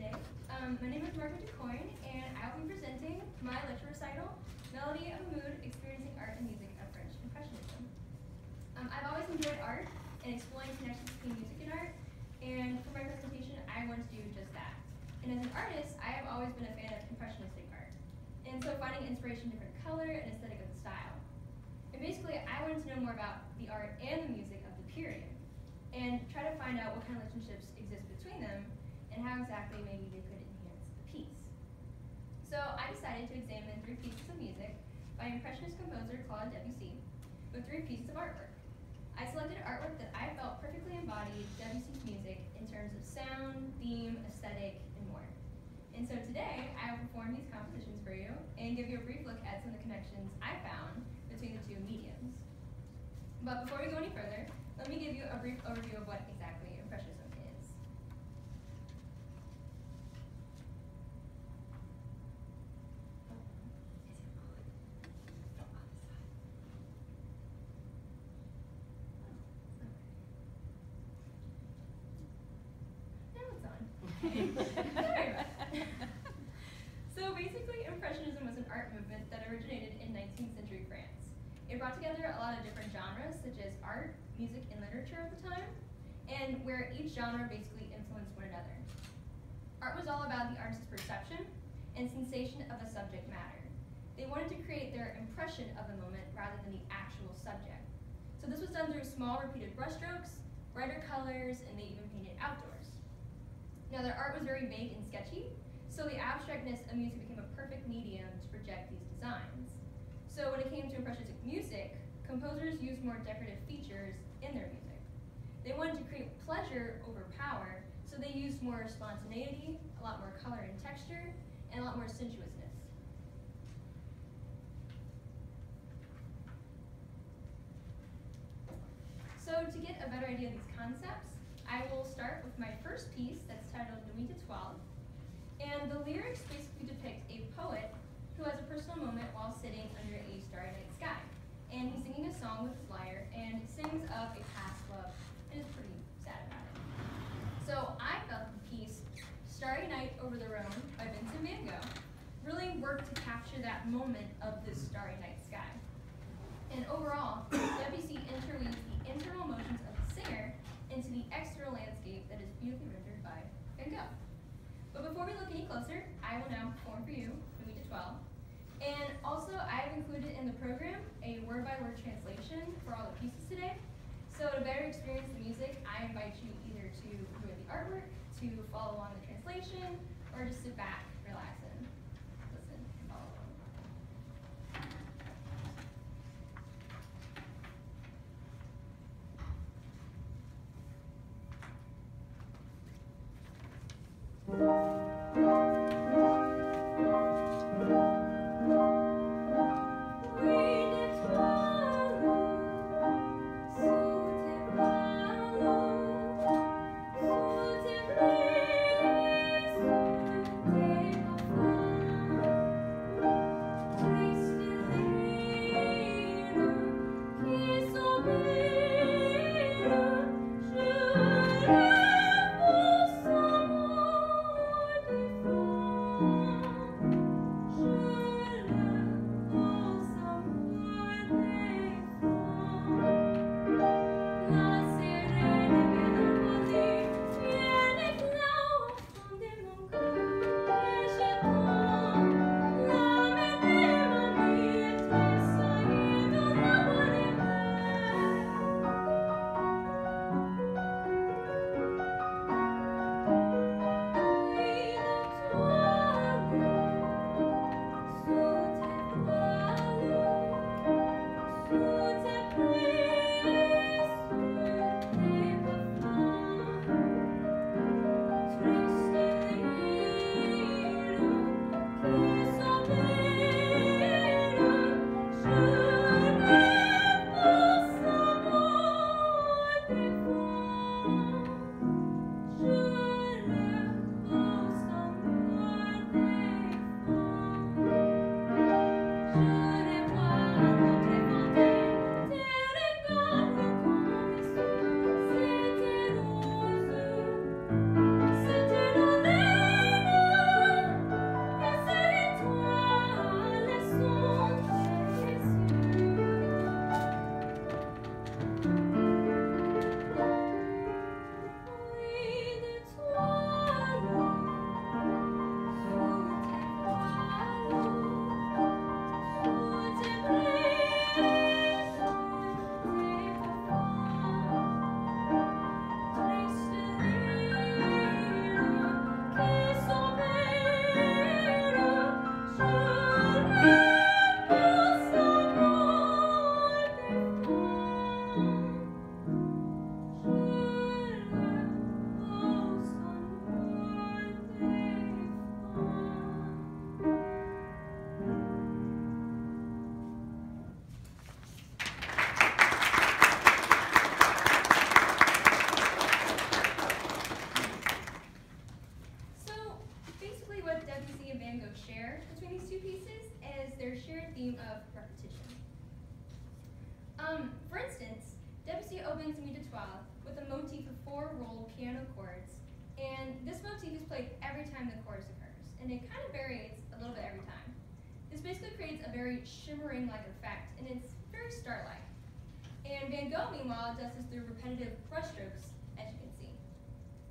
today. Um, my name is Margeaux Ducoing, and I will be presenting my lecture recital, Melody of Mood, Experiencing Art and Music of French Impressionism. Um, I've always enjoyed art and exploring connections between music and art, and for my presentation, I want to do just that. And as an artist, I have always been a fan of impressionistic art, and so finding inspiration in different color and aesthetic of the style. And basically, I wanted to know more about the art and the music of the period, and try to find out what kind of relationships exist between them and how exactly maybe they could enhance the piece. So I decided to examine three pieces of music by Impressionist composer Claude Debussy with three pieces of artwork. I selected artwork that I felt perfectly embodied Debussy's music in terms of sound, theme, aesthetic, and more. And so today, I will perform these compositions for you and give you a brief look at some of the connections I found between the two mediums. But before we go any further, let me give you a brief overview of what exactly Impressionism is. Now it's on. Sorry about that. So basically, Impressionism was an art movement that originated in 19th century France. It brought together a lot of different genres, such as art, music, and literature of the time, and where each genre basically influenced one another. Art was all about the artist's perception and sensation of a subject matter. They wanted to create their impression of the moment rather than the actual subject. So this was done through small repeated brushstrokes, brighter colors, and they even painted outdoors. Now their art was very vague and sketchy, so the abstractness of music became a perfect medium to project these designs. So when it came to impressionistic music, composers used more decorative features in their music. They wanted to create pleasure over power, so they used more spontaneity, a lot more color and texture, and a lot more sensuousness. So to get a better idea of these concepts, I will start with my first piece that's titled Nuit de Toile. And the lyrics basically depict a poet who has a personal moment while sitting under a starry night sky. And he's singing a song with his lyre and sings of a past love and is pretty sad about it. So I felt the piece Starry Night Over the Rhone by Vincent van Gogh really worked to capture that moment of this starry night sky. And overall, Debussy interweaves the internal motions of the singer into the external landscape that is beautifully rendered by Van Gogh. But before we look any closer, I will now perform for you Nuit d'étoiles. And also, I have included in the program a word-by-word translation for all the pieces today. So to better experience the music, I invite you either to enjoy the artwork, to follow along the translation, or just sit back, relax, and listen and follow along. Thank repetitive brushstrokes, as you can see.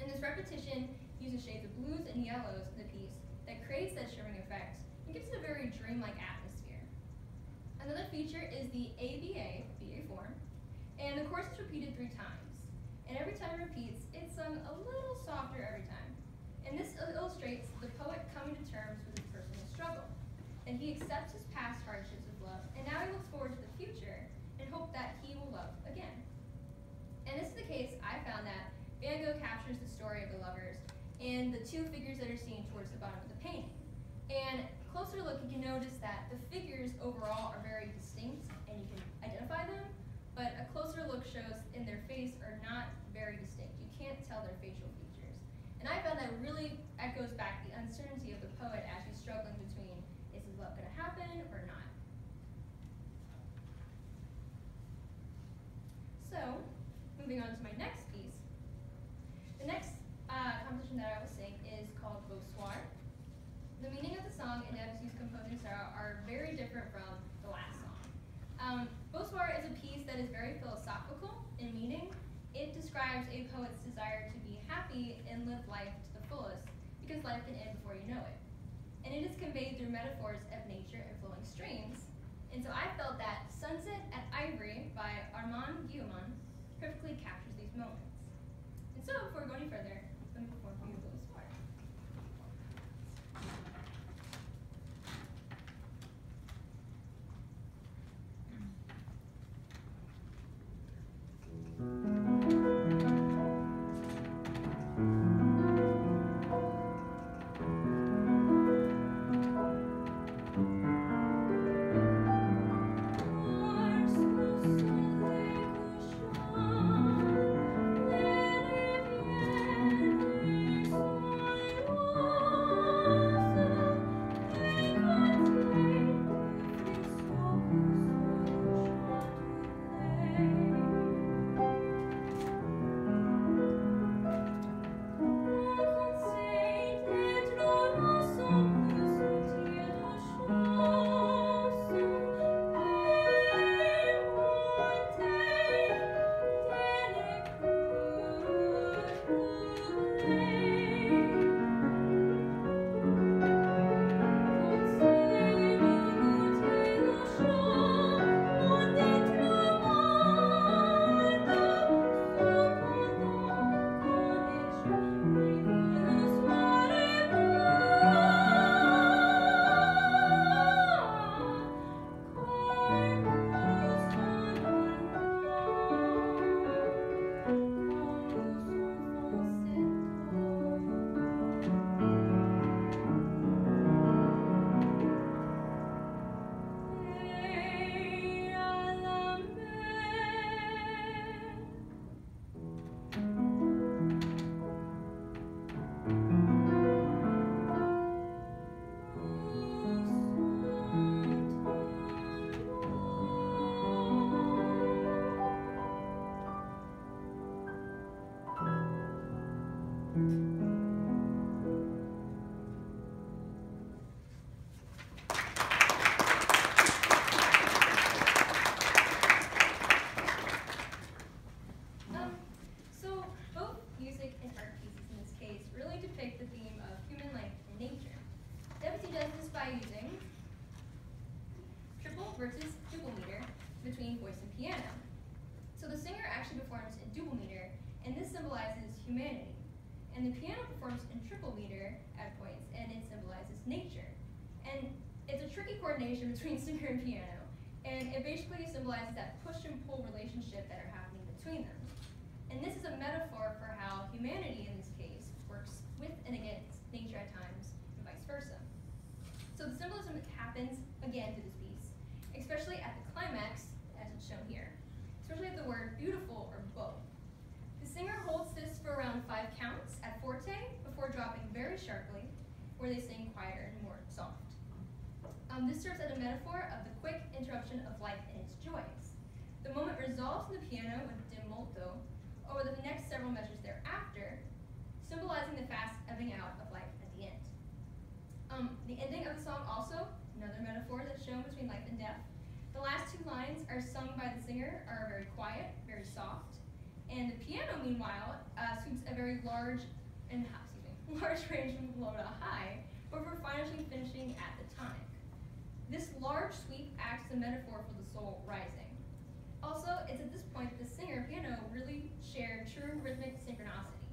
And this repetition uses shades of blues and yellows in the piece that creates that shimmering effect and gives it a very dreamlike atmosphere. Another feature is the ABA, BA form, and the chorus is repeated three times. And every time it repeats, it's sung a little softer every time. And this illustrates the poet coming to terms with his personal struggle. And he accepts his past hardships of love, and now he looks forward to the future and hope that he will love again. And this is the case I found that Van Gogh captures the story of the and the two figures that are seen towards the bottom of the painting. And closer look, you can notice that the figures overall are very distinct and you can identify them, but a closer look shows in their face are not very distinct. You can't tell their facial features. And I found that really echoes back the uncertainty of the poet as he's struggling between is his love going to happen or not. So, moving on to my next uh, composition that I will sing is called Beau Soir. The meaning of the song and Debussy's composing style are very different from the last song. Um, Beau Soir is a piece that is very philosophical in meaning. It describes a poet's desire to be happy and live life to the fullest because life can end before you know it. And it is conveyed through metaphors of nature and flowing streams. And so I felt that Sunset at Ivry by Armand Guillaumin perfectly captures these moments. And so before we go any further, nature. And it's a tricky coordination between singer and piano, and it basically symbolizes that push and pull relationship that are happening between them. And this is a metaphor for how humanity, in this case, works with and against nature at times, and vice versa. So the symbolism happens again to this piece, especially at the climax, as it's shown here, especially at the word beautiful or beau. The singer holds this for around five counts at forte before dropping very sharply, where they sing quieter and more soft. Um, this serves as a metaphor of the quick interruption of life and its joys. The moment resolves in the piano with dim molto over the next several measures thereafter, symbolizing the fast ebbing out of life at the end. Um, the ending of the song also, another metaphor that's shown between life and death. The last two lines are sung by the singer are very quiet, very soft, and the piano, meanwhile, uh, sweeps a very large and large range from low to high, before finally finishing at the tonic. This large sweep acts as a metaphor for the soul rising. Also, it's at this point that the singer piano really share true rhythmic synchronicity,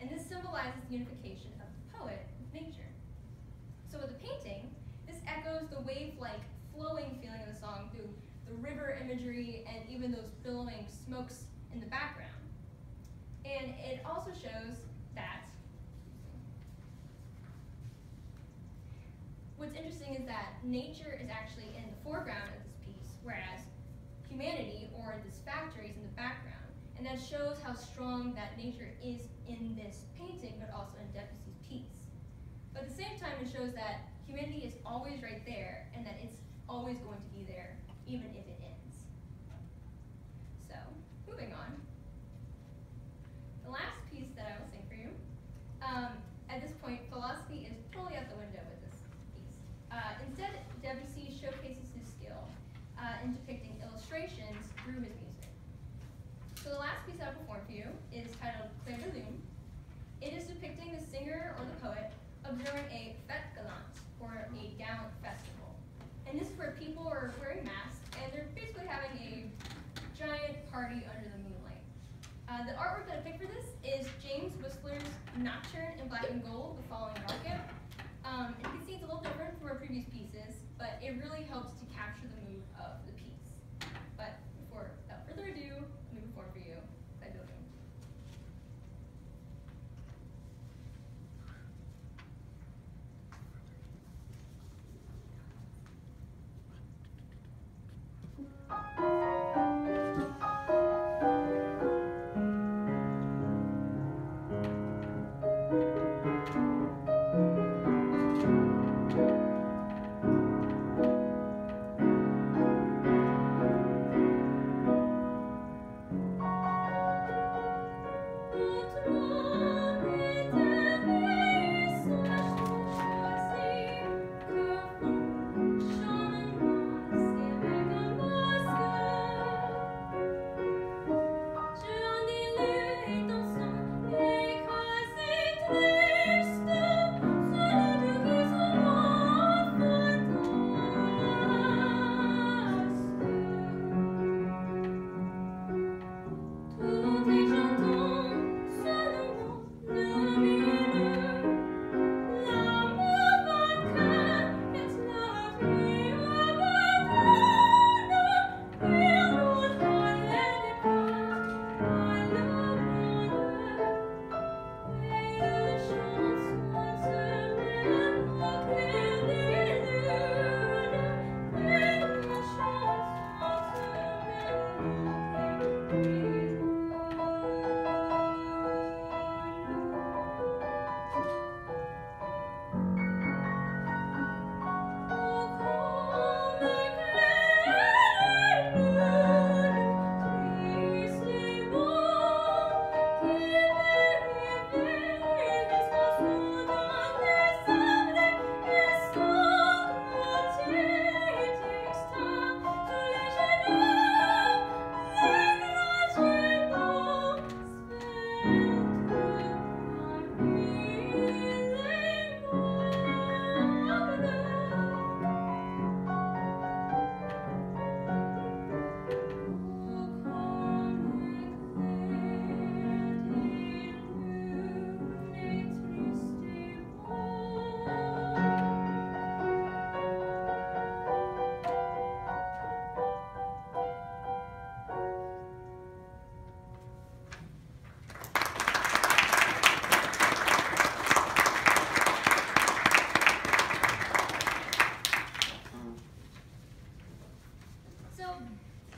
and this symbolizes the unification of the poet with nature. So with the painting, this echoes the wave-like flowing feeling of the song through the river imagery and even those billowing smokes in the background. And it also shows that what's interesting is that nature is actually in the foreground of this piece, whereas humanity or this factory is in the background. And that shows how strong that nature is in this painting, but also in Debussy's piece. But at the same time, it shows that humanity is always right there, and that it's always going to be there, even if it ends. So, moving on. The last piece that I will sing for you, um, at this point, philosophy is totally out the window uh, instead, Debussy showcases his skill uh, in depicting illustrations through his music. So the last piece I'll perform for you is titled Clair de Lune. It is depicting the singer or the poet observing a fête galante, or a gallant festival. And this is where people are wearing masks, and they're basically having a giant party under the moonlight. Uh, the artwork that I picked for this is James Whistler's Nocturne in Black and Gold, The Falling Rocket. Um, and you can see it's a little different from our previous pieces, but it really helps to capture the mood of the piece. But before, without further ado,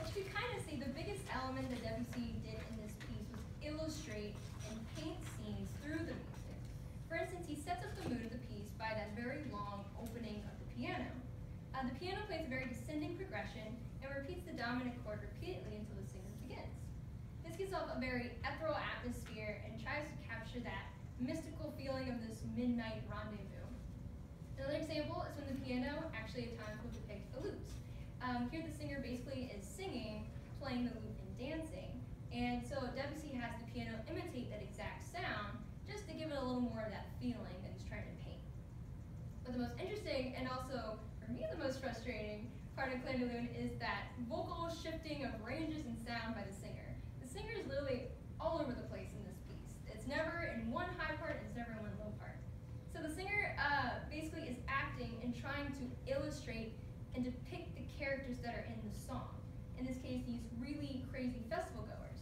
which you kind of see the biggest element that Debussy did in this piece was illustrate and paint scenes through the music. For instance, he sets up the mood of the piece by that very long opening of the piano. Uh, the piano plays a very descending progression and repeats the dominant chord repeatedly until the singer begins. This gives off a very ethereal atmosphere and tries to capture that mystical feeling of this midnight rendezvous. Another example is when the piano actually at times will depict a lute. Um, here the singer basically is singing, playing the lute, and dancing. And so Debussy has the piano imitate that exact sound just to give it a little more of that feeling that he's trying to paint. But the most interesting and also, for me, the most frustrating part of Lune is that vocal shifting of ranges and sound by the singer. The singer is literally all over the place in this piece. It's never in one high part, it's never in one low part. So the singer uh, basically is acting and trying to illustrate and depict characters that are in the song. In this case, these really crazy festival goers.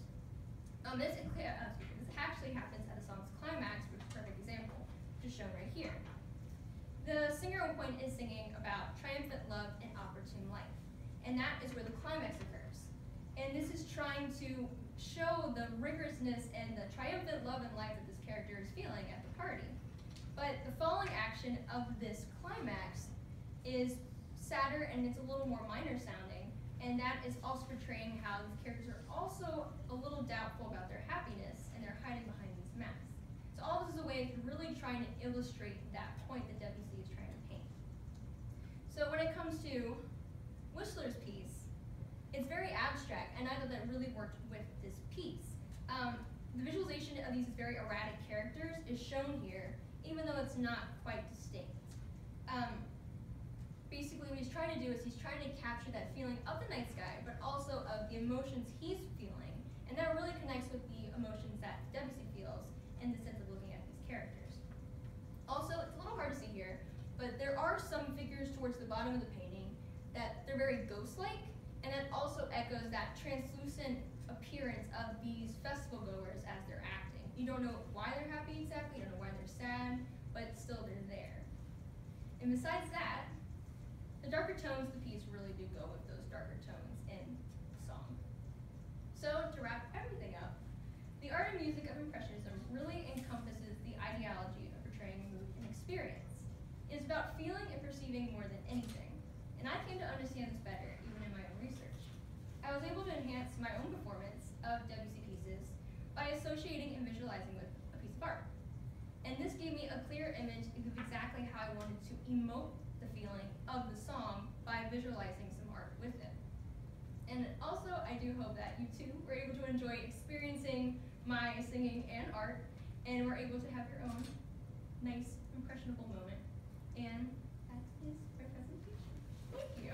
Um, this, uh, this actually happens at the song's climax, which is a perfect example, just shown right here. The singer at one point is singing about triumphant love and opportune life, and that is where the climax occurs. And this is trying to show the rigorousness and the triumphant love and life that this character is feeling at the party. But the following action of this climax is sadder and it's a little more minor sounding, and that is also portraying how these characters are also a little doubtful about their happiness and they're hiding behind these masks. So all this is a way of really trying to illustrate that point that Debussy is trying to paint. so when it comes to Whistler's piece, it's very abstract, and I thought that really worked with this piece. Um, the visualization of these very erratic characters is shown here, even though it's not quite distinct. Um, basically, what he's trying to do is he's trying to capture that feeling of the night sky, but also of the emotions he's feeling, and that really connects with the emotions that Debussy feels in the sense of looking at these characters. Also, it's a little hard to see here, but there are some figures towards the bottom of the painting that they're very ghost-like, and it also echoes that translucent appearance of these festival goers as they're acting. You don't know why they're happy exactly, you don't know why they're sad, but still they're there. And besides that, the darker tones of the piece really do go with those darker tones in the song. So to wrap everything up, the art and music of Impressionism really encompasses the ideology of portraying mood and experience It is about feeling and perceiving more than anything. And I came to understand this better even in my own research. I was able to enhance my own performance of Debussy pieces by associating and visualizing with a piece of art. And this gave me a clear image of exactly how I wanted to emote feeling of the song by visualizing some art with it. And also, I do hope that you too were able to enjoy experiencing my singing and art, and were able to have your own nice, impressionable moment and that is our presentation. Thank you.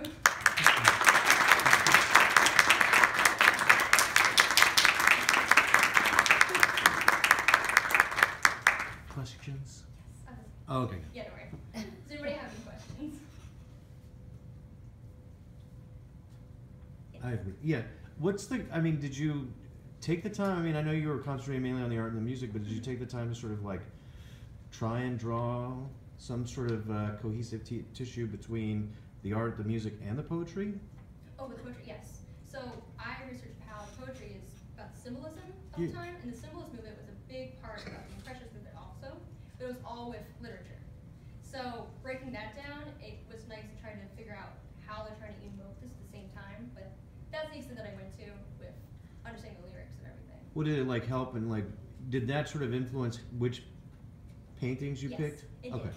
Questions? Yes. Oh, okay. Yeah, don't worry. Does anybody have any questions? I agree. Yeah. What's the? I mean, did you take the time? I mean, I know you were concentrating mainly on the art and the music, but did you take the time to sort of like try and draw some sort of uh, cohesive t- tissue between the art, the music, and the poetry? Oh, with poetry, yes. So I researched how poetry is about symbolism of yeah. time, and the symbolist movement was a big part of the Impressionist movement also, but it was all with literature. So breaking that down, it was nice to try to figure out how they're trying to emote this at the same time, but that's the extent that I went to with understanding the lyrics and everything. What did it like help and like did that sort of influence which paintings you yes, picked? It okay. Did.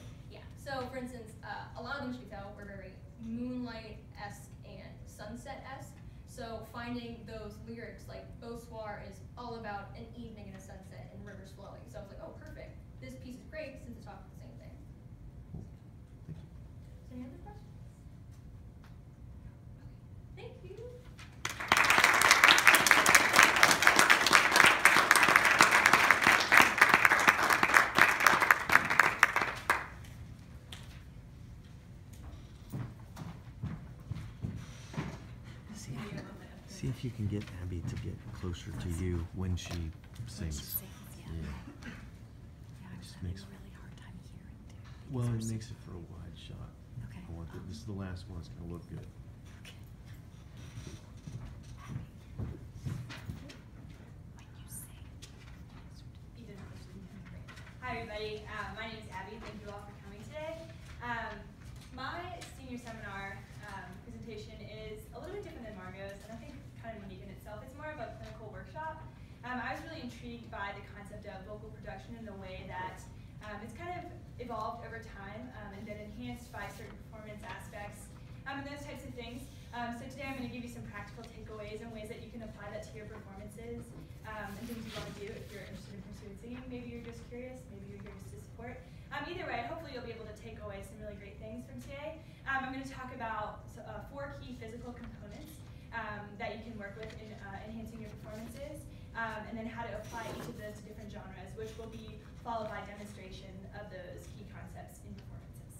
So, for instance, uh, a lot of them, you tell, were very moonlight-esque and sunset-esque. So finding those lyrics, like Beausoir is all about an evening and a sunset and rivers flowing. So I was like, oh, perfect. This piece is great since it's talking the same thing. Thank you. Any other questions? Okay. Thank you. See if you can get Abby to get closer to you when she sings. yeah. Yeah, I just makes- a really hard time hearing too. Well, it we're makes it for a wide shot. Okay. I want um, This is the last one, it's gonna look good. okay. When you sing, You did Great. Hi, everybody. Uh, my name is Abby. Thank you all for coming today. Um, my senior seminar um, presentation is a little bit different than Margot's, and I think kind of unique in itself. It's more of a clinical workshop. Um, I was really intrigued by the concept of vocal production and the way that um, it's kind of evolved over time um, and been enhanced by certain performance aspects um, and those types of things. Um, so today I'm going to give you some practical takeaways and ways that you can apply that to your performances um, and things you want to do if you're interested in pursuing singing. Maybe you're just curious, maybe you're here just to support. Either way, hopefully you'll be able to take away some really great things from today. I'm going to talk about uh, four key physical components that you can work with in uh, enhancing your performances, um, and then how to apply each of those to different genres, which will be followed by demonstration of those key concepts in performances.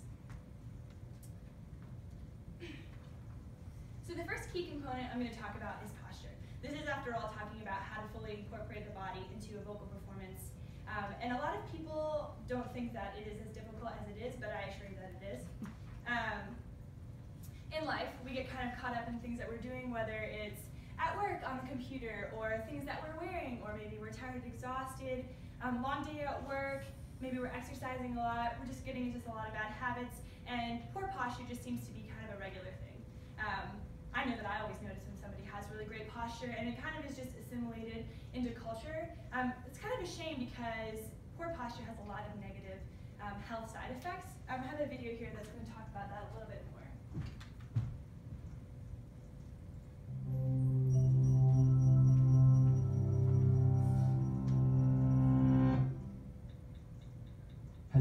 So the first key component I'm going to talk about is posture. This is, after all, talking about how to fully incorporate the body into a vocal performance. Um, and a lot of people don't think that it is as difficult as it is, but I assure you that it is. Um, in life, we get kind of caught up in things that we're doing, whether it's at work on the computer, or things that we're wearing, or maybe we're tired, exhausted, um, long day at work, maybe we're exercising a lot, we're just getting into a lot of bad habits, and poor posture just seems to be kind of a regular thing. Um, I know that I always notice when somebody has really great posture, and it kind of is just assimilated into culture. Um, it's kind of a shame because poor posture has a lot of negative um, health side effects. Um, I have a video here that's going to talk about that a little bit more.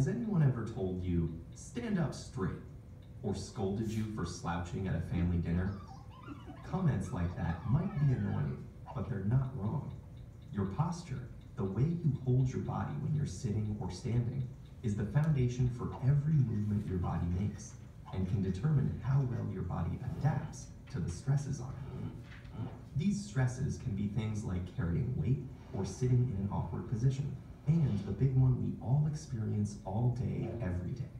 Has anyone ever told you, stand up straight, or scolded you for slouching at a family dinner? Comments like that might be annoying, but they're not wrong. Your posture, the way you hold your body when you're sitting or standing, is the foundation for every movement your body makes and can determine how well your body adapts to the stresses on it. These stresses can be things like carrying weight or sitting in an awkward position, and the big one we all experience all day, every day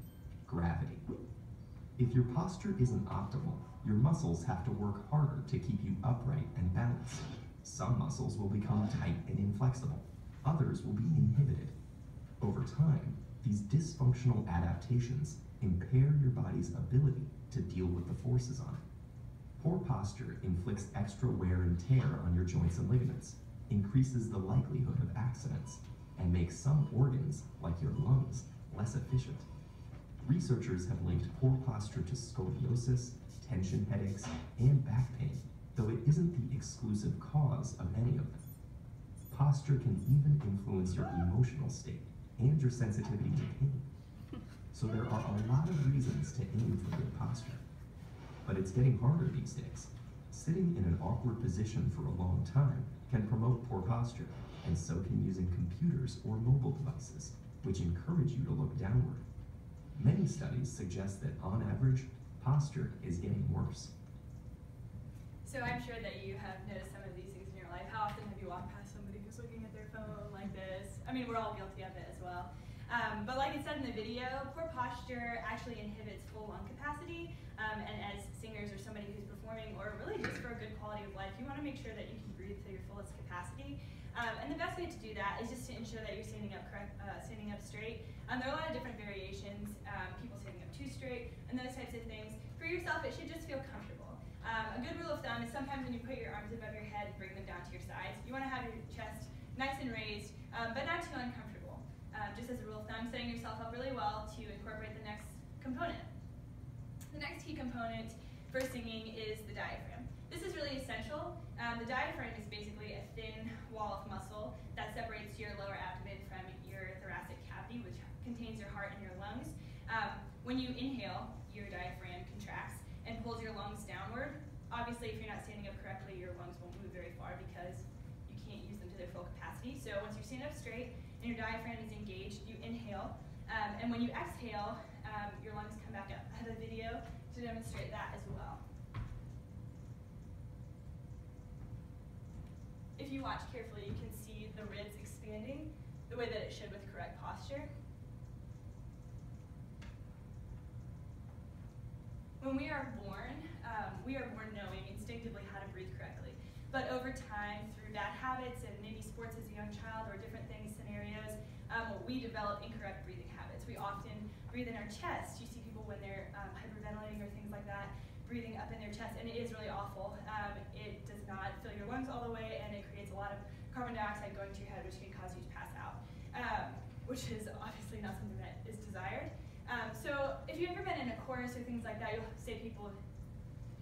gravity. If your posture isn't optimal, your muscles have to work harder to keep you upright and balanced. Some muscles will become tight and inflexible, others will be inhibited. Over time, these dysfunctional adaptations impair your body's ability to deal with the forces on it. Poor posture inflicts extra wear and tear on your joints and ligaments, increases the likelihood of accidents, and make some organs, like your lungs, less efficient. Researchers have linked poor posture to scoliosis, tension headaches, and back pain, though it isn't the exclusive cause of any of them. Posture can even influence your emotional state and your sensitivity to pain. So there are a lot of reasons to aim for good posture. But it's getting harder these days. Sitting in an awkward position for a long time can promote poor posture, and so can using computers or mobile devices, which encourage you to look downward. Many studies suggest that on average, posture is getting worse. So I'm sure that you have noticed some of these things in your life. How often have you walked past somebody who's looking at their phone like this? I mean, we're all guilty of it as well. Um, but like it said in the video, poor posture actually inhibits full lung capacity. Um, and as singers or somebody who's performing, or really just for a good quality of life, you want to make sure that you can breathe to your fullest capacity. Um, and the best way to do that is just to ensure that you're standing up correct, uh, standing up straight. Um, there are a lot of different variations. Um, people standing up too straight and those types of things. For yourself, it should just feel comfortable. Um, a good rule of thumb is sometimes when you put your arms above your head, and bring them down to your sides. You want to have your chest nice and raised, um, but not too uncomfortable. Uh, just as a rule of thumb, setting yourself up really well to incorporate the next component. The next key component for singing is the diaphragm. This is really essential. Um, the diaphragm is basically a thin wall of muscle that separates your lower abdomen from your thoracic cavity, which contains your heart and your lungs. Um, when you inhale, your diaphragm contracts and pulls your lungs downward. Obviously, if you're not standing up correctly, your lungs won't move very far because you can't use them to their full capacity. So once you stand up straight and your diaphragm is engaged, you inhale. Um, and when you exhale, um, your lungs come back up. I have a video to demonstrate that as well. If you watch carefully, you can see the ribs expanding the way that it should with correct posture. When we are born, um, we are born knowing instinctively how to breathe correctly. But over time, through bad habits and maybe sports as a young child or different things, scenarios, um, we develop incorrect breathing habits. We often breathe in our chest. You see people when they're um, hyperventilating or things like that, breathing up in their chest, and it is really awful. Um, it not fill your lungs all the way, and it creates a lot of carbon dioxide going to your head, which can cause you to pass out, um, which is obviously not something that is desired. Um, so if you've ever been in a chorus or things like that, you'll say people,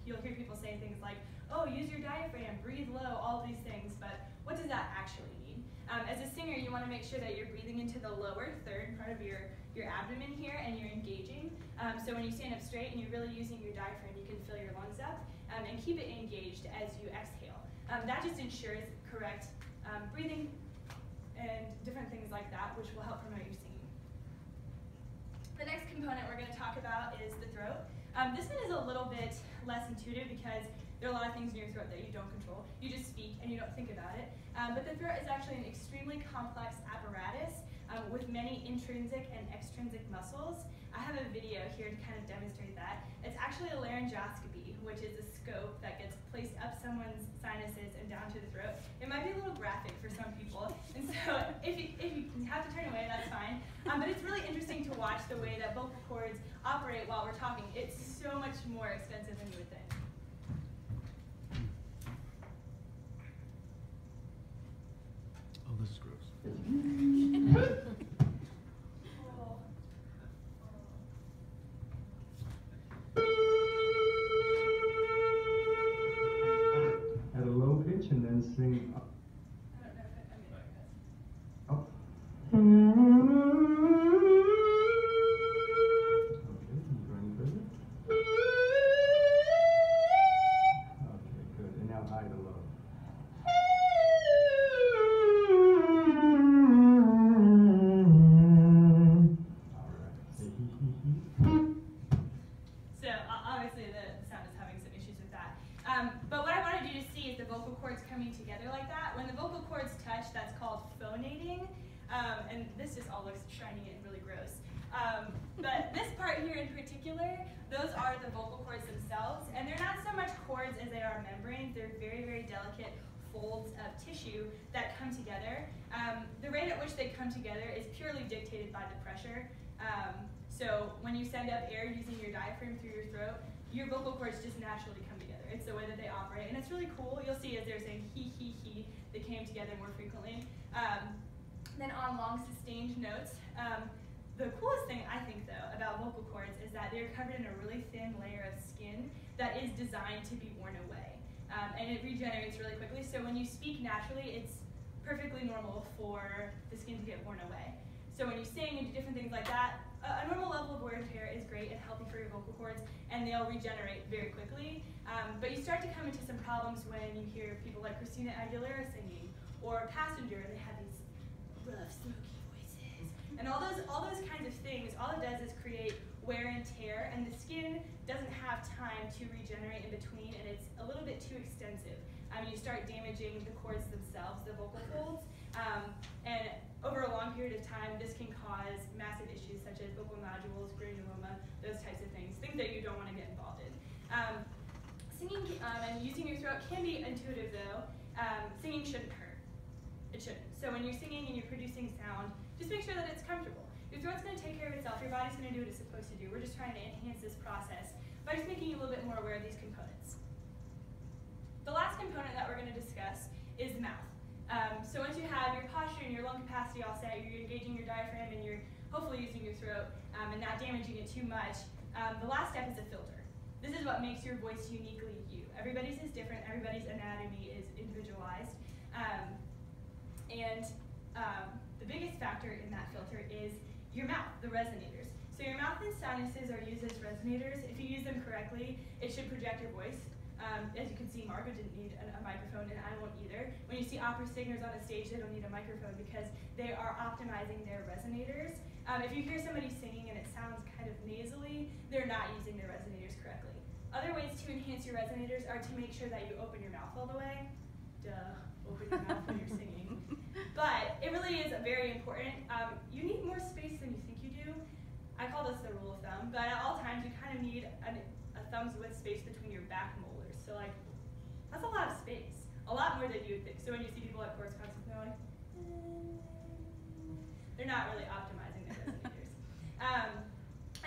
you'll hear people say things like, "Oh, use your diaphragm, breathe low," all these things. But what does that actually mean? Um, as a singer, you want to make sure that you're breathing into the lower third part of your your abdomen here, and you're engaging. Um, so when you stand up straight and you're really using your diaphragm, you can fill your lungs up um, and keep it engaged as you exhale. Um, that just ensures correct um, breathing and different things like that, which will help promote your singing. The next component we're going to talk about is the throat. Um, this one is a little bit less intuitive because there are a lot of things in your throat that you don't control. You just speak and you don't think about it. Um, but the throat is actually an extremely complex apparatus um, with many intrinsic and extrinsic muscles. I have a video here to kind of demonstrate that. It's actually a laryngoscopy, which is a scope that gets placed up someone's sinuses and down to the throat. It might be a little graphic for some people, and so if you, if you have to turn away, that's fine. Um, but it's really interesting to watch the way that vocal cords operate while we're talking. It's so much more expensive than you would think. Oh, this is gross. good. And now It's the way that they operate, and it's really cool. You'll see as they're saying he, he, he, they came together more frequently. Um, then on long sustained notes, um, the coolest thing I think though about vocal cords is that they're covered in a really thin layer of skin that is designed to be worn away. Um, and it regenerates really quickly. So when you speak naturally, it's perfectly normal for the skin to get worn away. So when you sing and do different things like that, a, a normal level of wear and tear is great and healthy for your vocal cords, and they'll regenerate very quickly. Um, but you start to come into some problems when you hear people like Christina Aguilera singing, or Passenger, and they have these rough, smoky voices, and all those all those kinds of things. All it does is create wear and tear, and the skin doesn't have time to regenerate in between, and it's a little bit too extensive. Um, you start damaging the cords themselves, the vocal folds, um, and over a long period of time, this can cause massive issues such as vocal nodules, granuloma, those types of things, things that you don't want to get involved in. Um, singing um, and using your throat can be intuitive though. Um, singing shouldn't hurt. It shouldn't. So when you're singing and you're producing sound, just make sure that it's comfortable. Your throat's going to take care of itself. Your body's going to do what it's supposed to do. We're just trying to enhance this process by just making you a little bit more aware of these components. The last component that we're going to discuss is the mouth. Um, so once you have your posture and your lung capacity all set, you're engaging your diaphragm and you're hopefully using your throat um, and not damaging it too much, um, the last step is a filter. This is what makes your voice uniquely you. Everybody's is different. Everybody's anatomy is individualized. Um, and um, the biggest factor in that filter is your mouth, the resonators. So your mouth and sinuses are used as resonators. If you use them correctly, it should project your voice. Um, as you can see, Margeaux didn't need a, a microphone, and I won't either. When you see opera singers on a stage, they don't need a microphone because they are optimizing their resonators. Um, if you hear somebody singing and it sounds kind of nasally, they're not using their resonators correctly. Other ways to enhance your resonators are to make sure that you open your mouth all the way. Duh, open your mouth when you're singing. But it really is very important. Um, you need more space than you think you do. I call this the rule of thumb, but at all times you kind of need an, a thumb's width space between your back molars. So like, that's a lot of space. A lot more than you would think. So when you see people at chorus concerts, they're like, "Eh," they're not really optimizing their resonators. um,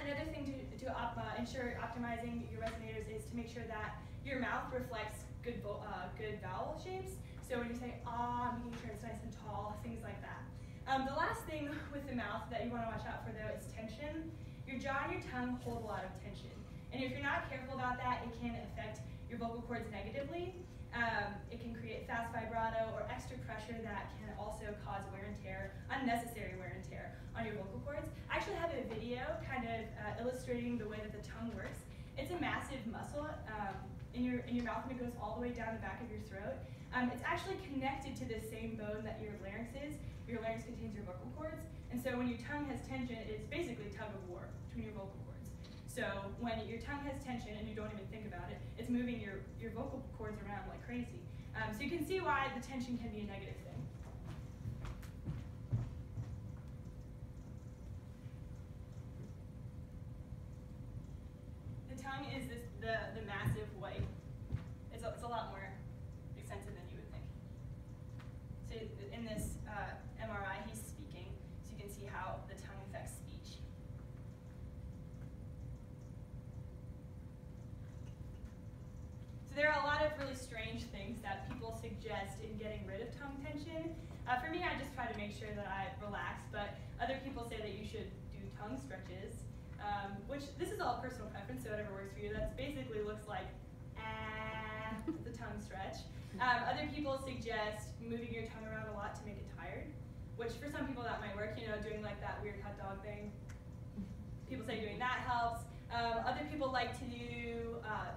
another thing to, to op, uh, ensure optimizing your resonators is to make sure that your mouth reflects good, vo- uh, good vowel shapes. So So when you say ah, making sure it's nice and tall, things like that. Um, the last thing with the mouth that you want to watch out for though is tension. Your jaw and your tongue hold a lot of tension. And if you're not careful about that, it can affect your vocal cords negatively. Um, it can create fast vibrato or extra pressure that can also cause wear and tear, unnecessary wear and tear on your vocal cords. I actually have a video kind of uh, illustrating the way that the tongue works. It's a massive muscle um, in your in your mouth and it goes all the way down the back of your throat. Um, it's actually connected to the same bone that your larynx is. Your larynx contains your vocal cords, and so when your tongue has tension, it's basically tug of war between your vocal cords. So when your tongue has tension and you don't even think about it, it's moving your, your vocal cords around like crazy. Um, so you can see why the tension can be a negative thing. The tongue is this, the, the massive white. It's a, it's a lot more extensive than you would think. So in this uh, MRI, he's speaking, so you can see how the tongue affects speech. So there are a lot of really strange things that people suggest in getting rid of tongue tension. Uh, for me, I just try to make sure that I relax, but other people say that you should do tongue stretches, um, which this is all personal preference, so whatever works for you. That basically looks like ah, the tongue stretch. Um, other people suggest moving your tongue around a lot to make it tired, which for some people that might work, you know, doing like that weird hot dog thing. People say doing that helps. Um, other people like to do uh,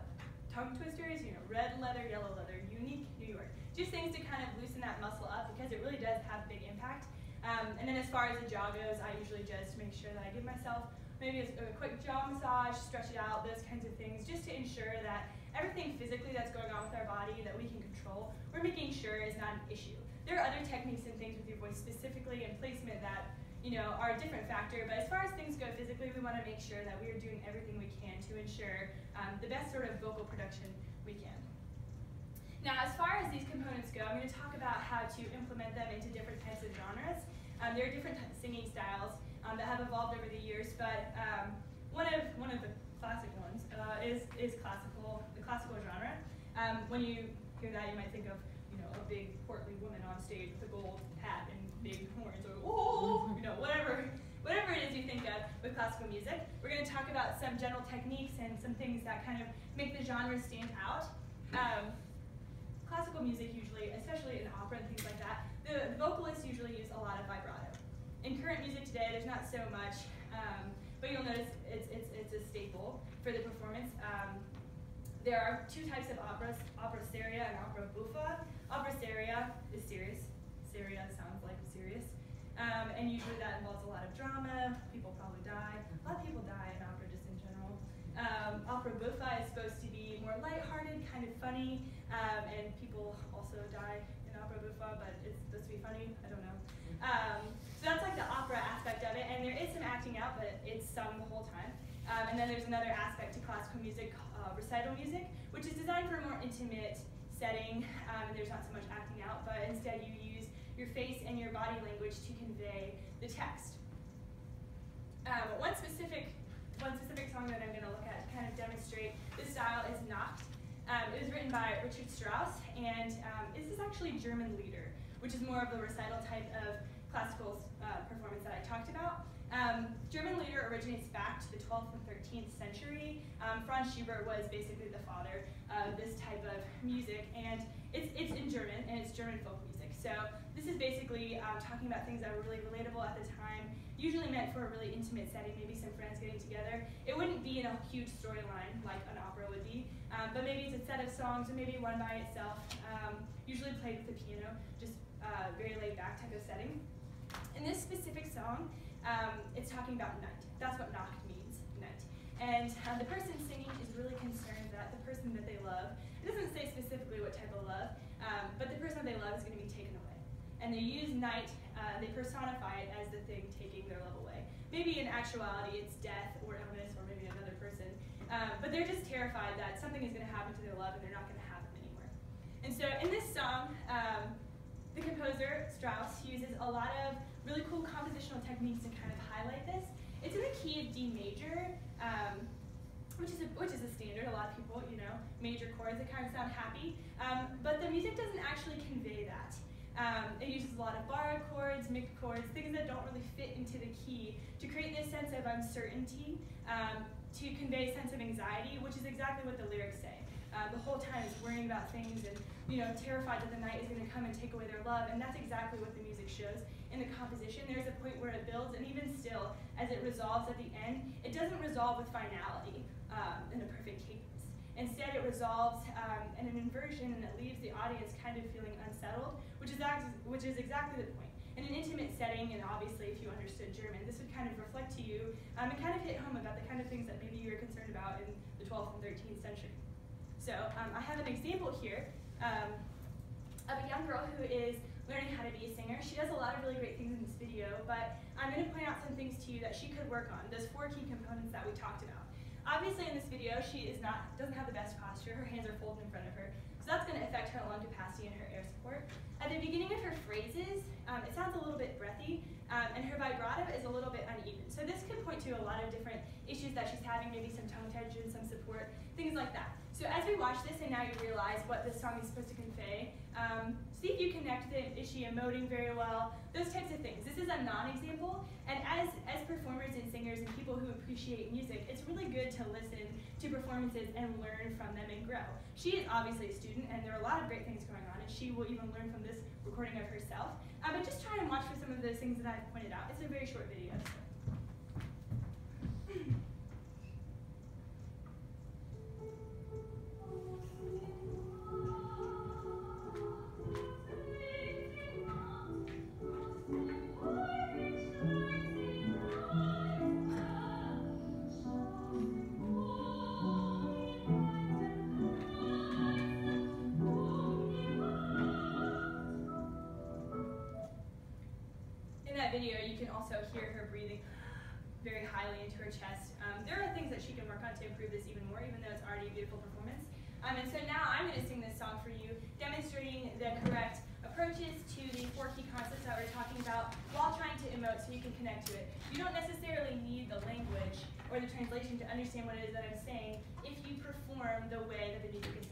tongue twisters, you know, red leather, yellow leather, unique New York. Just things to kind of loosen that muscle up because it really does have big impact. Um, and then as far as the jaw goes, I usually just make sure that I give myself maybe a, a quick jaw massage, stretch it out, those kinds of things, just to ensure that everything physically that's going on with our body that we can control, we're making sure is not an issue. There are other techniques and things with your voice specifically and placement that you know, are a different factor. But as far as things go physically, we want to make sure that we are doing everything we can to ensure um, the best sort of vocal production we can. Now, as far as these components go, I'm going to talk about how to implement them into different types of genres. Um, there are different singing styles um, that have evolved over the years, but um, one of one of the classic ones uh, is is classical, the classical genre. Um, when you hear that, you might think of you know a big portly woman on stage with a gold hat and big horns, or oh, you know whatever whatever it is you think of with classical music. We're going to talk about some general techniques and some things that kind of make the genre stand out. Um, classical music usually, especially in opera and things like that, the, the vocalists usually use a lot of vibrato. In current music today, there's not so much, um, but you'll notice it's, it's, it's a staple for the performance. Um, there are two types of operas, opera seria and opera buffa. Opera seria is serious. Seria sounds like serious. Um, and usually that involves a lot of drama, people probably die. A lot of people die in opera just in general. Um, opera buffa is supposed to be more lighthearted, kind of funny, um, and people also die in opera buffa, but it's supposed to be funny. I don't know. Um, so that's like the opera aspect of it, and there is some acting out, but it's sung the whole time. Um, and then there's another aspect to classical music, uh, recital music, which is designed for a more intimate setting, um, and there's not so much acting out, but instead you use your face and your body language to convey the text. Um, one specific one specific song that I'm going to look at to kind of demonstrate this style is Nacht. Um, it was written by Richard Strauss, and um, this is actually German Lieder, which is more of the recital type of classical uh, performance that I talked about. Um, German Lieder originates back to the 12th and 13th century. Um, Franz Schubert was basically the father of this type of music, and it's, it's in German, and it's German folk music. So this is basically um, talking about things that were really relatable at the time, usually meant for a really intimate setting, maybe some friends getting together. It wouldn't be in a huge storyline like an opera would be, um, but maybe it's a set of songs, or maybe one by itself, um, usually played with the piano, just uh, very laid back type of setting. In this specific song, um, it's talking about night. That's what Nacht means, night. And uh, the person singing is really concerned that the person that they love, it doesn't say specifically what type of love, um, but the person they love is going to be taken away. And they use night, uh, they personify it as the thing taking their love away. Maybe in actuality it's death or illness or maybe another person. Um, but they're just terrified that something is going to happen to their love and they're not going to have them anymore. And so in this song, um, the composer, Strauss, uses a lot of really compositional techniques to kind of highlight this. It's in the key of D major, um, which is a, which is a standard. A lot of people, you know, major chords that kind of sound happy, um, but the music doesn't actually convey that. Um, it uses a lot of borrowed chords, mixed chords, things that don't really fit into the key to create this sense of uncertainty, um, to convey a sense of anxiety, which is exactly what the lyrics say. Uh, the whole time is worrying about things and you know terrified that the night is going to come and take away their love, and that's exactly what the music shows in the composition. There's a point where it builds, and even still, as it resolves at the end, it doesn't resolve with finality um, in a perfect cadence. Instead, it resolves um, in an inversion, and it leaves the audience kind of feeling unsettled, which is, which is exactly the point. In an intimate setting, and obviously if you understood German, this would kind of reflect to you um, and kind of hit home about the kind of things that maybe you were concerned about in the 12th and 13th century. So um, I have an example here um, of a young girl who is learning how to be a singer. She does a lot of really great things in this video, but I'm going to point out some things to you that she could work on, those four key components that we talked about. Obviously in this video, she is not doesn't have the best posture. Her hands are folded in front of her. So that's going to affect her lung capacity and her air support. At the beginning of her phrases, um, it sounds a little bit breathy, um, and her vibrato is a little bit uneven. So this could point to a lot of different issues that she's having, maybe some tongue tension, some support, things like that. So as we watch this and now you realize what this song is supposed to convey, um, see if you connect it. Is she emoting very well? Those types of things. This is a non-example, and as, as performers and singers and people who appreciate music, it's really good to listen to performances and learn from them and grow. She is obviously a student, and there are a lot of great things going on, and she will even learn from this recording of herself. Um, but just try and watch for some of those things that I've pointed out. It's a very short video. So. Video, you can also hear her breathing very highly into her chest. Um, there are things that she can work on to improve this even more, even though it's already a beautiful performance. Um, and so now I'm going to sing this song for you, demonstrating the correct approaches to the four key concepts that we're talking about while trying to emote so you can connect to it. You don't necessarily need the language or the translation to understand what it is that I'm saying if you perform the way that the music is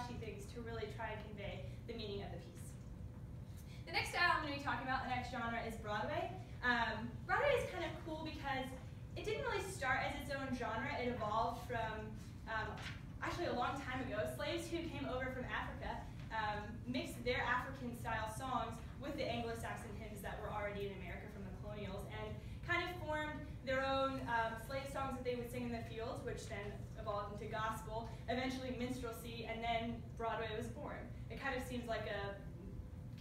flashy things to really try and convey the meaning of the piece. The next style I'm going to be talking about, the next genre, is Broadway. Um, Broadway is kind of cool because it didn't really start as its own genre. It evolved from um, actually a long time ago. Slaves who came over from Africa um, mixed their African style songs with the Anglo-Saxon hymns that were already in America from the colonials and kind of formed their own um, slave songs that they would sing in the fields, which then evolved into gospel, eventually minstrelsy, and then Broadway was born. It kind of seems like a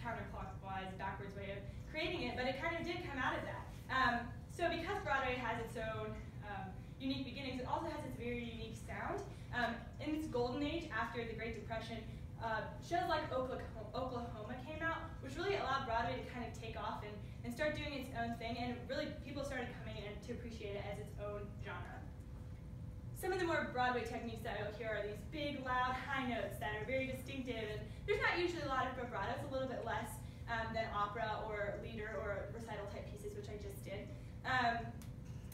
counterclockwise, backwards way of creating it, but it kind of did come out of that. Um, so because Broadway has its own um, unique beginnings, it also has its very unique sound. Um, in its golden age, after the Great Depression, uh, shows like Oklahoma, Oklahoma came out, which really allowed Broadway to kind of take off and, and start doing its own thing, and really people started coming in to appreciate it as its own genre. Some of the more Broadway techniques that you'll hear are these big, loud, high notes that are very distinctive, and there's not usually a lot of vibrato, it's a little bit less um, than opera or lieder or recital type pieces, which I just did. Um,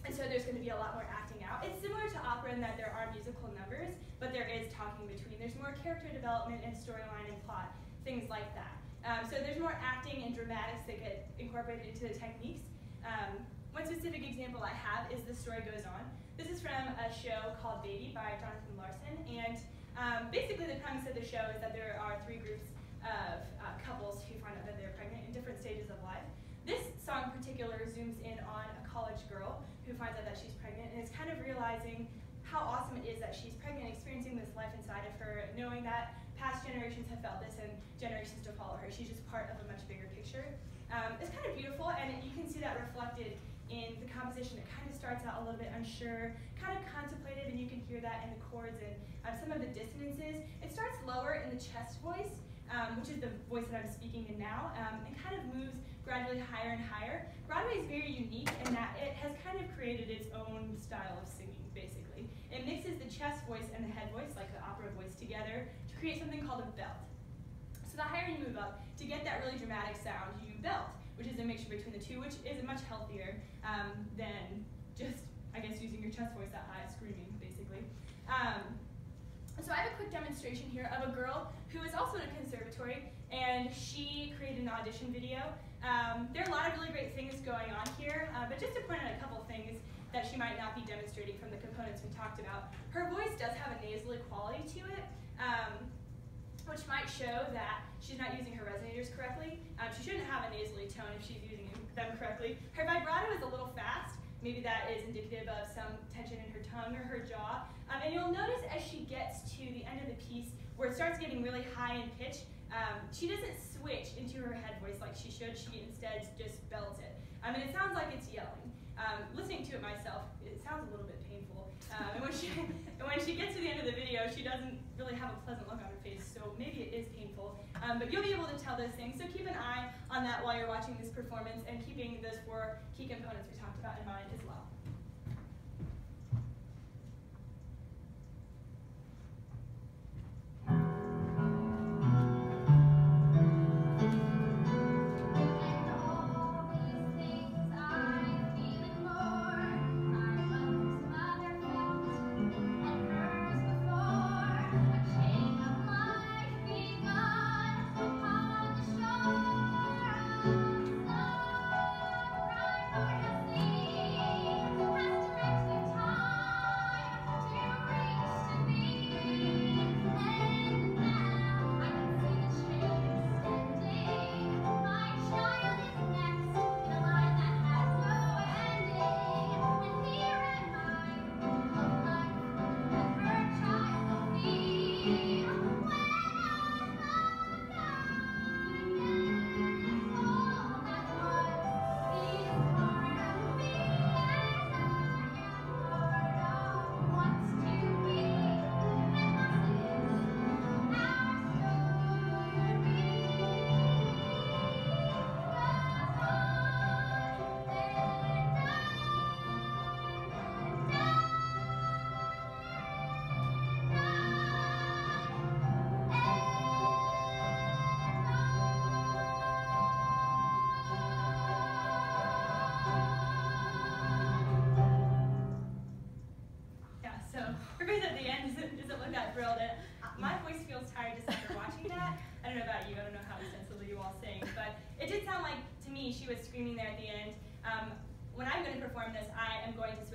and so there's going to be a lot more acting out. It's similar to opera in that there are musical numbers, but there is talking between. There's more character development and storyline and plot, things like that. Um, so there's more acting and dramatics that get incorporated into the techniques. Um, one specific example I have is The Story Goes On. This is from a show called Baby by Jonathan Larson, and um, basically the premise of the show is that there are three groups of uh, couples who find out that they're pregnant in different stages of life. This song in particular zooms in on a college girl who finds out that she's pregnant and is kind of realizing how awesome it is that she's pregnant, experiencing this life inside of her, knowing that past generations have felt this and generations to follow her. She's just part of a much bigger picture. Um, it's kind of beautiful, and you can see that reflected in the composition. It kind of starts out a little bit unsure, kind of contemplative, and you can hear that in the chords and um, some of the dissonances. It starts lower in the chest voice, um, which is the voice that I'm speaking in now, um, and kind of moves gradually higher and higher. Broadway is very unique in that it has kind of created its own style of singing, basically. It mixes the chest voice and the head voice, like the opera voice, together to create something called a belt. So the higher you move up, to get that really dramatic sound, you belt, which is a mixture between the two, which is much healthier um, than just, I guess, using your chest voice that high, screaming, basically. Um, so I have a quick demonstration here of a girl who is also in a conservatory, and she created an audition video. Um, there are a lot of really great things going on here, uh, but just to point out a couple things that she might not be demonstrating from the components we talked about. Her voice does have a nasally quality to it, um, which might show that she's not using her resonators correctly. Um, she shouldn't have a nasally tone if she's using them correctly. Her vibrato is a little fast. Maybe that is indicative of some tension in her tongue or her jaw. Um, and you'll notice as she gets to the end of the piece, where it starts getting really high in pitch, um, she doesn't switch into her head voice like she should. She instead just belts it. I mean, it sounds like it's yelling. Um, listening to it myself, it sounds a little bit painful. Um, and when she and when she gets to the end of the video, she doesn't really have a pleasant look on her face. So maybe it is painful. Um, but you'll be able to tell those things. So keep an eye on that while you're watching this performance, and keeping those four key components we talked about in mind as well.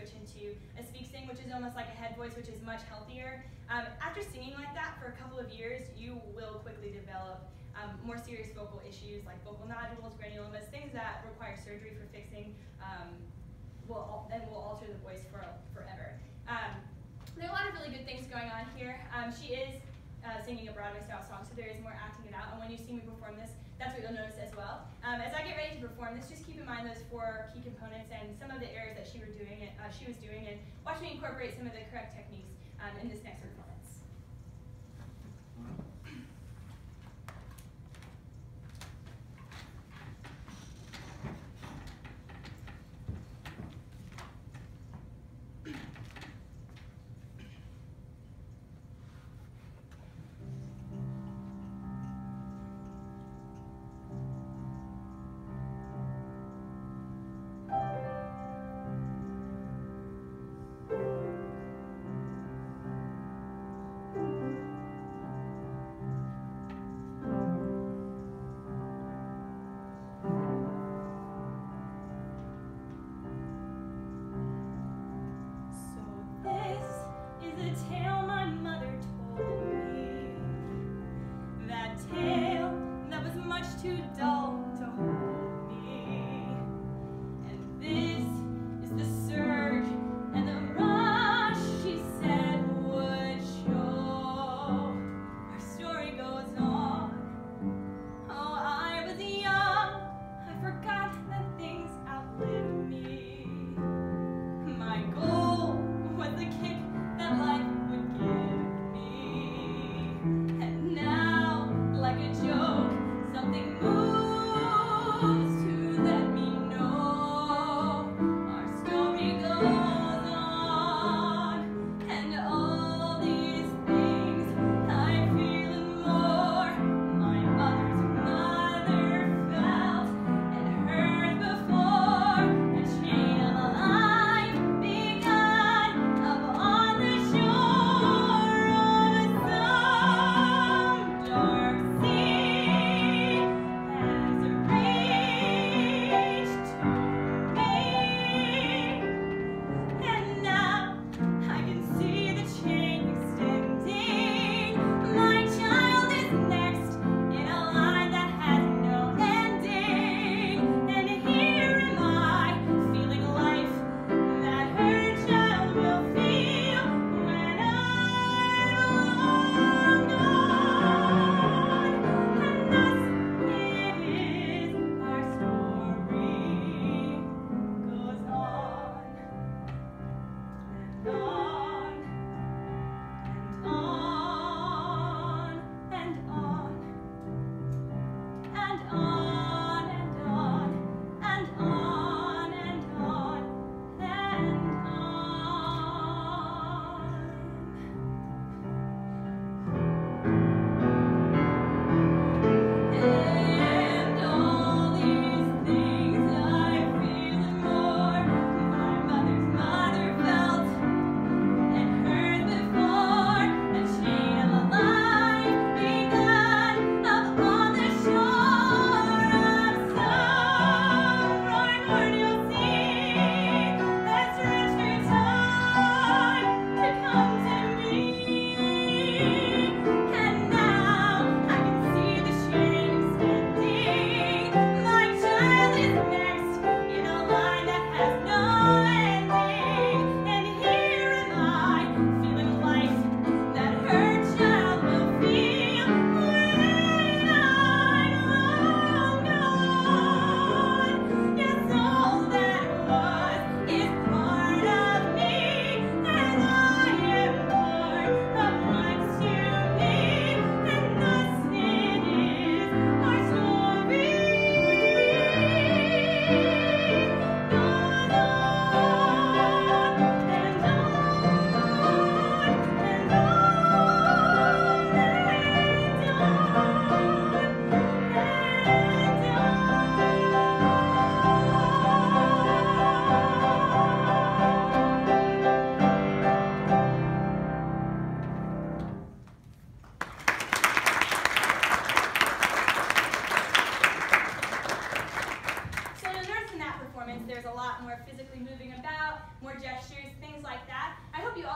Switch into a speak sing, which is almost like a head voice, which is much healthier. Um, after singing like that for a couple of years, you will quickly develop um, more serious vocal issues like vocal nodules, granulomas, things that require surgery for fixing, um, will and will alter the voice for forever. Um, there are a lot of really good things going on here. Um, she is uh, singing a Broadway style song, so there is more acting it out. And when you see me perform this, that's what you'll notice as well. Um, as I get ready to perform this, just keep in mind those four key components and some of the errors that she were doing. Uh, she was doing, and watch me incorporate some of the correct techniques um, in this next performance.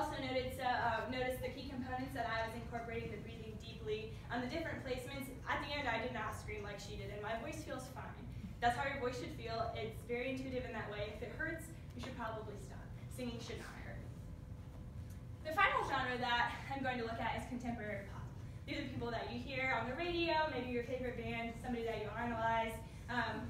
also noted to, uh, uh, noticed the key components that I was incorporating the breathing deeply and the different placements. At the end, I did not scream like she did, and my voice feels fine. That's how your voice should feel. It's very intuitive in that way. If it hurts, you should probably stop. Singing should not hurt. The final genre that I'm going to look at is contemporary pop. These are people that you hear on the radio, maybe your favorite band, somebody that you analyze. Um,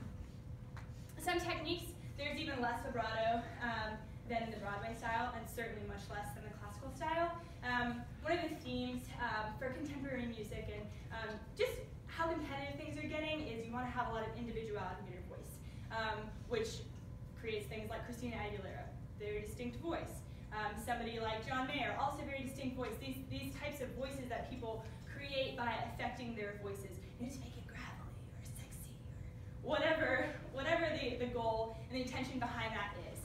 some techniques, there's even less vibrato. Um, than the Broadway style, and certainly much less than the classical style. Um, one of the themes um, for contemporary music and um, just how competitive things are getting is you want to have a lot of individuality in your voice, um, which creates things like Christina Aguilera, very distinct voice. Um, somebody like John Mayer, also very distinct voice. These, these types of voices that people create by affecting their voices. You just make it gravelly or sexy or whatever, whatever the, the goal and the intention behind that is.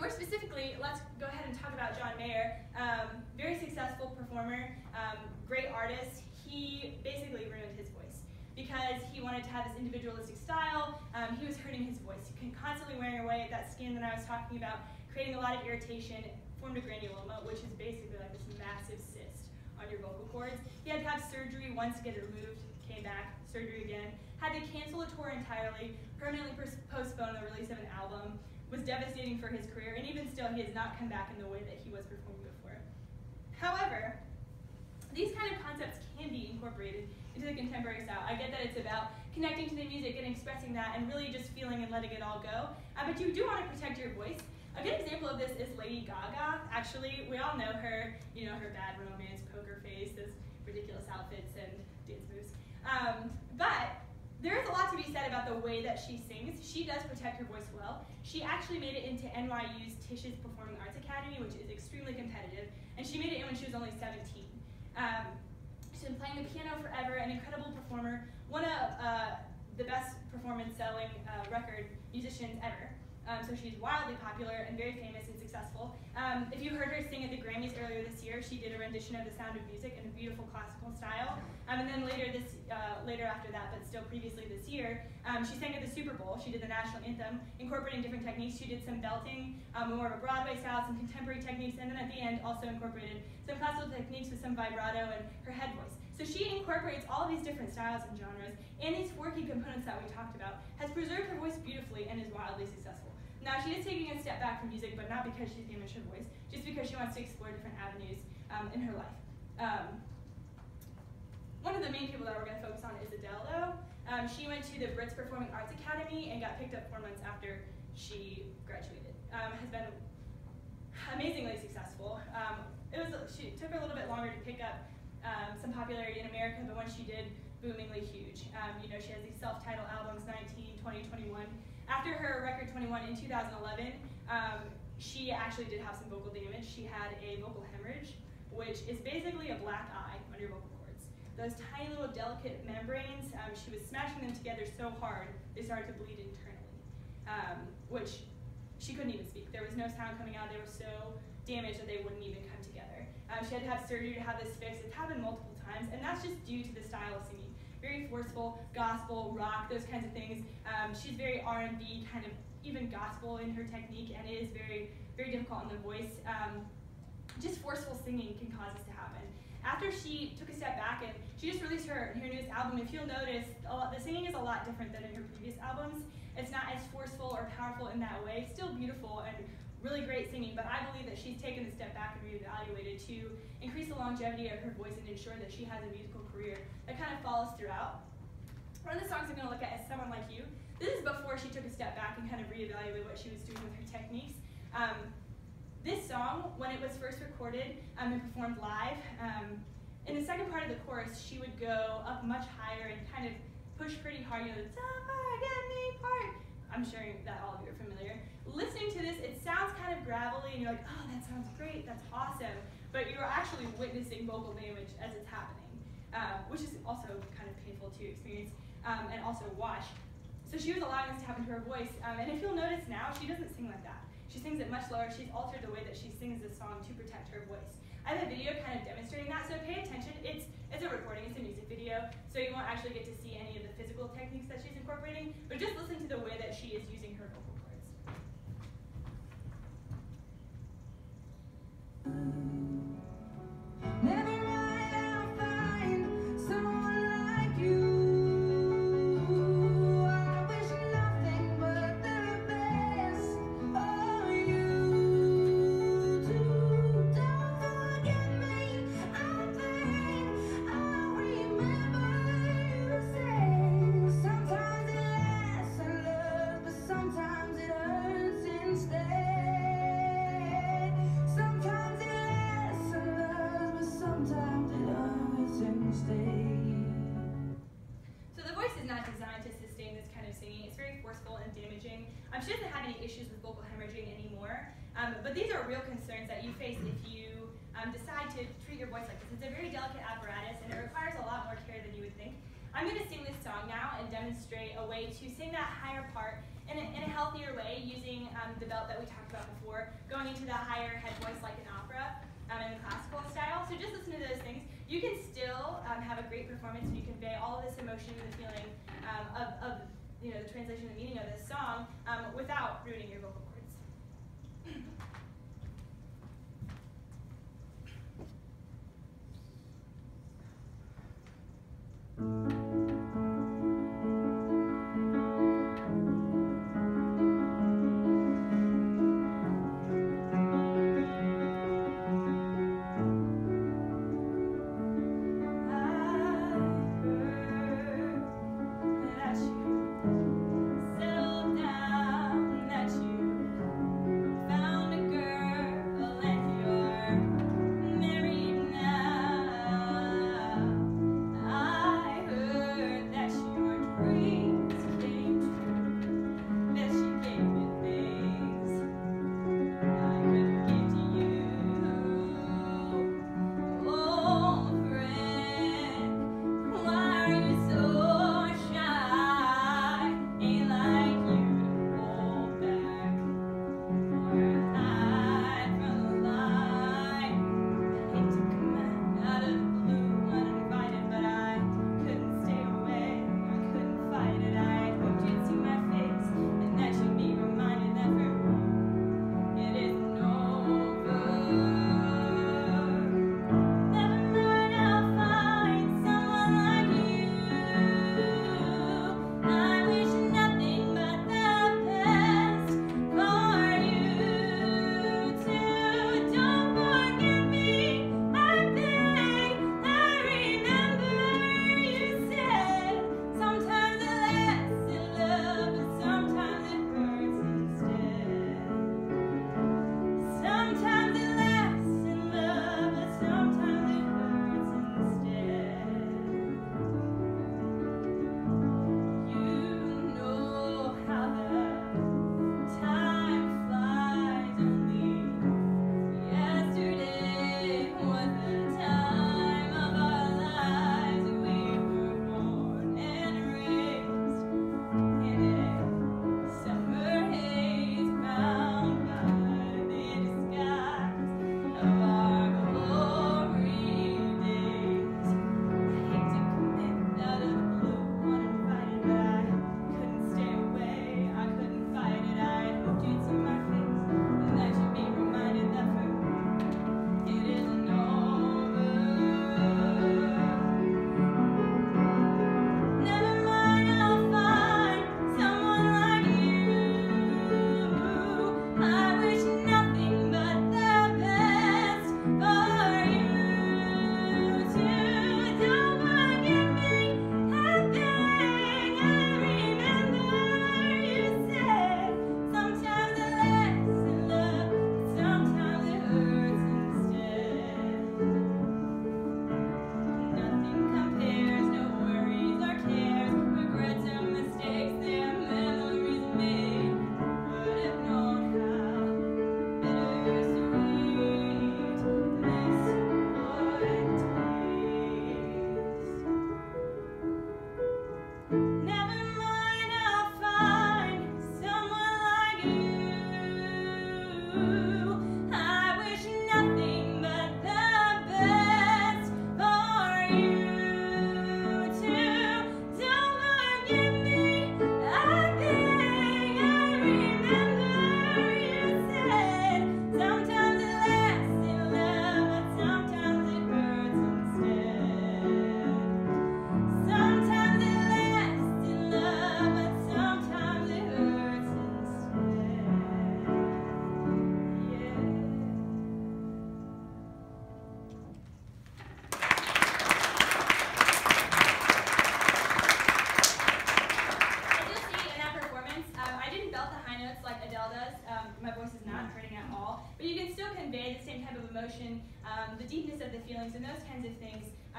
More specifically, let's go ahead and talk about John Mayer. Um, very successful performer, um, great artist. He basically ruined his voice because he wanted to have this individualistic style. Um, he was hurting his voice. He constantly wearing away at that skin that I was talking about creating a lot of irritation, formed a granuloma, which is basically like this massive cyst on your vocal cords. He had to have surgery once to get it removed, came back, surgery again, had to cancel a tour entirely, permanently postpone the release of an album, was devastating for his career, and even still, he has not come back in the way that he was performing before. However, these kind of concepts can be incorporated into the contemporary style. I get that it's about connecting to the music and expressing that and really just feeling and letting it all go, uh, but you do want to protect your voice. A good example of this is Lady Gaga. Actually, we all know her, you know, her bad romance, poker face, those ridiculous outfits and dance moves. Um, but there is a lot to be said about the way that she sings. She does protect her voice well. She actually made it into NYU's Tisch's Performing Arts Academy, which is extremely competitive, and she made it in when she was only 17. Um, she's been playing the piano forever, an incredible performer, one of uh, the best performance-selling uh, record musicians ever. Um, so she's wildly popular and very famous and successful. Um, if you heard her sing at the Grammys earlier this year, she did a rendition of The Sound of Music in a beautiful classical style. Um, and then later this, uh, later after that, but still previously this year, um, she sang at the Super Bowl. She did the national anthem, incorporating different techniques. She did some belting, um, more of a Broadway style, some contemporary techniques, and then at the end also incorporated some classical techniques with some vibrato and her head voice. So she incorporates all these different styles and genres, and these four key components that we talked about, has preserved her voice beautifully and is wildly successful. Now she is taking a step back from music, but not because she's damaged her voice, just because she wants to explore different avenues um, in her life. Um, one of the main people that we're going to focus on is Adele, though. Um, she went to the Brits Performing Arts Academy and got picked up four months after she graduated. Um, has been amazingly successful. Um, it was she took her a little bit longer to pick up um, some popularity in America, but when she did, boomingly huge. you know, she has these self-titled albums, 19, 20, 21. After her record 21 in 2011, um, she actually did have some vocal damage. She had a vocal hemorrhage, which is basically a black eye on your vocal cords. Those tiny little delicate membranes, um, she was smashing them together so hard, they started to bleed internally, um, which she couldn't even speak. There was no sound coming out. They were so damaged that they wouldn't even come together. Um, she had to have surgery to have this fixed. It's happened multiple times, and that's just due to the style of singing very forceful, gospel, rock, those kinds of things. Um, she's very R&B, kind of even gospel in her technique, and it is very, very difficult in the voice. Um, just forceful singing can cause this to happen. After she took a step back and she just released her, her newest album, if you'll notice, lot, the singing is a lot different than in her previous albums. It's not as forceful or powerful in that way. Still beautiful and really great singing, but I believe that she's taken a step back and reevaluated to increase the longevity of her voice and ensure that she has a musical career that kind of follows throughout. One of the songs I'm going to look at is Someone Like You. This is before she took a step back and kind of reevaluated what she was doing with her techniques. Um, this song, when it was first recorded um, and performed live, um, in the second part of the chorus, she would go up much higher and kind of push pretty hard, you know, me part. I'm sure that all of you are familiar listening to this, it sounds kind of gravelly, and you're like, oh, that sounds great, that's awesome. But you're actually witnessing vocal damage as it's happening, um, which is also kind of painful to experience um, and also watch. So she was allowing this to happen to her voice, um, and if you'll notice now, she doesn't sing like that. She sings it much lower. She's altered the way that she sings this song to protect her voice. I have a video kind of demonstrating that, so pay attention. It's it's a recording, it's a music video, so you won't actually get to see any of the physical techniques that she's incorporating, but just listen to the way that she is using her vocal. Never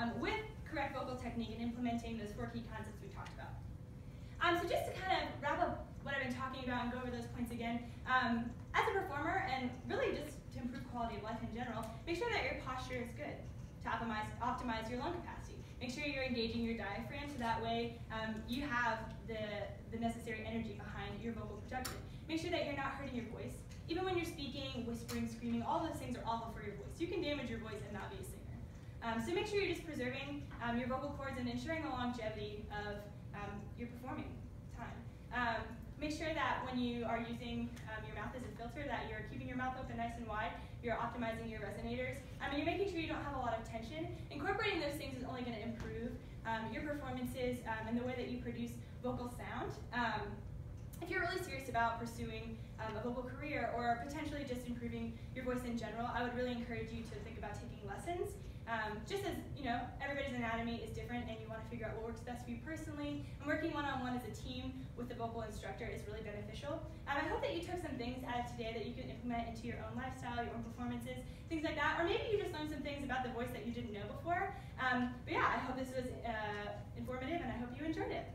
um, with correct vocal technique and implementing those four key concepts we talked about. Um, so just to kind of wrap up what I've been talking about and go over those points again. Um, as a performer, and really just to improve quality of life in general, make sure that your posture is good to optimize, optimize your lung capacity. Make sure you're engaging your diaphragm so that way um, you have the, the necessary energy behind your vocal production. Make sure that you're not hurting your voice. Even when you're speaking, whispering, screaming, all those things are awful for your voice. You can damage your voice and not be. Um, so make sure you're just preserving um, your vocal cords and ensuring the longevity of um, your performing time. Um, make sure that when you are using um, your mouth as a filter, that you're keeping your mouth open nice and wide. You're optimizing your resonators. I mean, you're making sure you don't have a lot of tension. Incorporating those things is only going to improve um, your performances um, and the way that you produce vocal sound. Um, if you're really serious about pursuing um, a vocal career or potentially just improving your voice in general, I would really encourage you to think about taking lessons. Um, just as, you know, everybody's anatomy is different and you want to figure out what works best for you personally, and working one-on-one as a team with a vocal instructor is really beneficial. Um, I hope that you took some things out of today that you can implement into your own lifestyle, your own performances, things like that, or maybe you just learned some things about the voice that you didn't know before. Um, but yeah, I hope this was uh, informative and I hope you enjoyed it.